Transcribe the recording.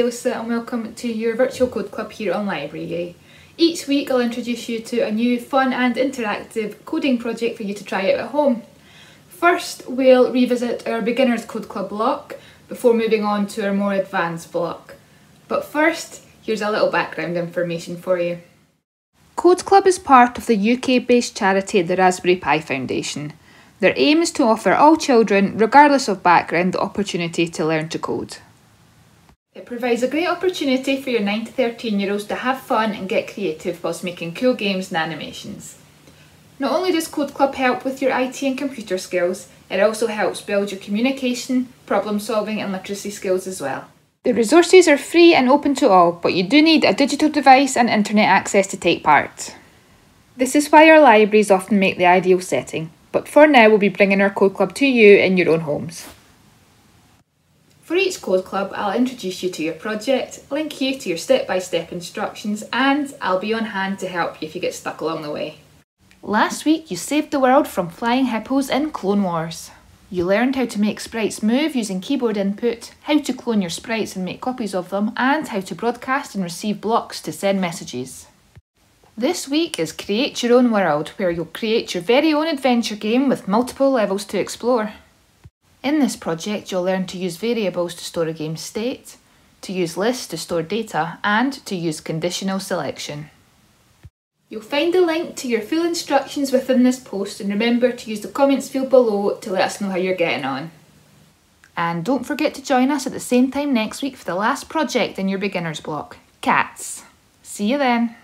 Ailsa and welcome to your virtual code club here on Library Each week I'll introduce you to a new fun and interactive coding project for you to try out at home. First we'll revisit our beginners code club block before moving on to our more advanced block. But first, here's a little background information for you. Code Club is part of the UK based charity the Raspberry Pi Foundation. Their aim is to offer all children, regardless of background, the opportunity to learn to code. It provides a great opportunity for your 9 to 13 year olds to have fun and get creative whilst making cool games and animations. Not only does Code Club help with your IT and computer skills, it also helps build your communication, problem solving and literacy skills as well. The resources are free and open to all, but you do need a digital device and internet access to take part. This is why our libraries often make the ideal setting, but for now we'll be bringing our Code Club to you in your own homes. For each Code Club, I'll introduce you to your project, link you to your step-by-step -step instructions, and I'll be on hand to help you if you get stuck along the way. Last week, you saved the world from flying hippos in Clone Wars. You learned how to make sprites move using keyboard input, how to clone your sprites and make copies of them, and how to broadcast and receive blocks to send messages. This week is Create Your Own World, where you'll create your very own adventure game with multiple levels to explore. In this project, you'll learn to use variables to store a game's state, to use lists to store data, and to use conditional selection. You'll find a link to your full instructions within this post and remember to use the comments field below to let us know how you're getting on. And don't forget to join us at the same time next week for the last project in your beginner's block, cats. See you then.